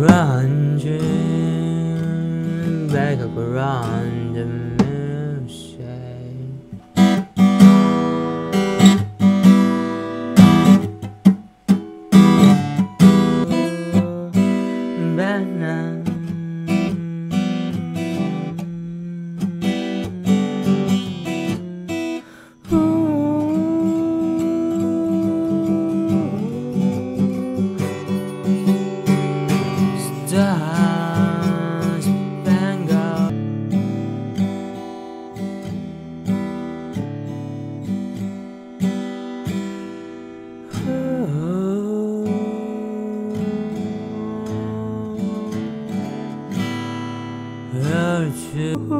ranging back around the milkshake. Has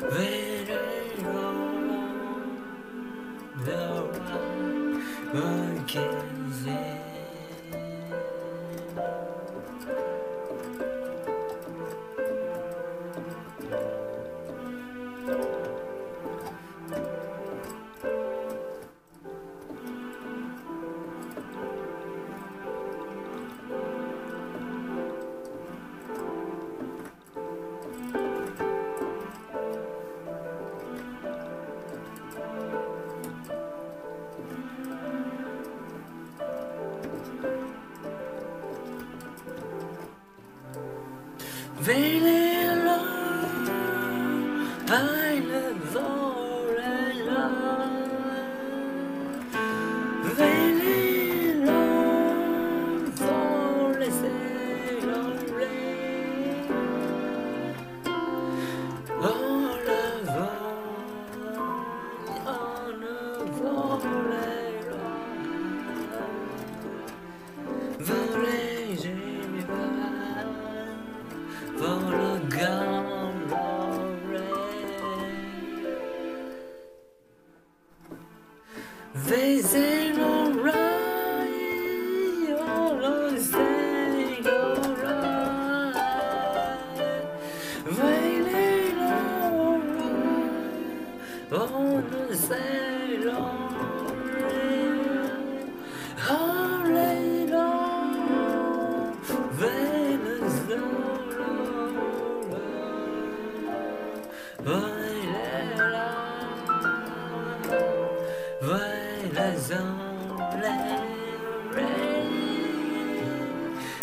Very Really long, Facing alright, all staying alright. Waiting alright, on the same alright. Venus alright.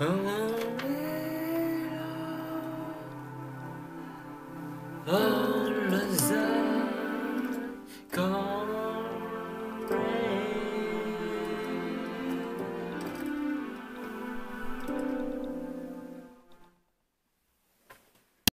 Oh.